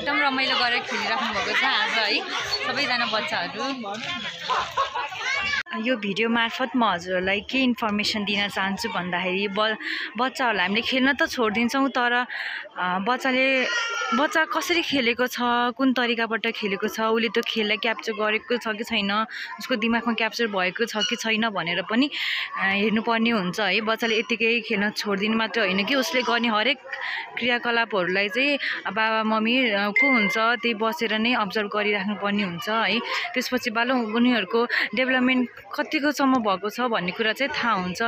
एकदम रमाइलो गरेर खेलिराख्नु भएको छ आज है? सबैजना बच्चाहरू। यो भिडियो मार्फत म हजुरहरूलाई के इन्फर्मेसन दिन चाहन्छु भन्दाखेरि ब बच्चाहरूलाई हामीले खेल्न त छोडिदिन्छौँ तर बच्चाले बच्चा कसरी खेलेको छ कुन तरिकाबाट खेलेको छ उसले त्यो खेललाई क्याप्चर गरेको छ कि छैन उसको दिमागमा क्याप्चर भएको छ कि छैन भनेर पनि हेर्नुपर्ने हुन्छ है। बच्चाले यत्तिकै खेल्न छोडिदिनु मात्र होइन कि उसले गर्ने हरेक क्रियाकलापहरूलाई चाहिँ बाबा मम्मी को हुन्छ त्यही बसेर नै अब्जर्भ गरिराख्नु पर्ने हुन्छ है। त्यसपछि बालो उनीहरूको डेभलपमेन्ट कतिकोसम्म भएको छ भन्ने कुरा चाहिँ थाहा हुन्छ।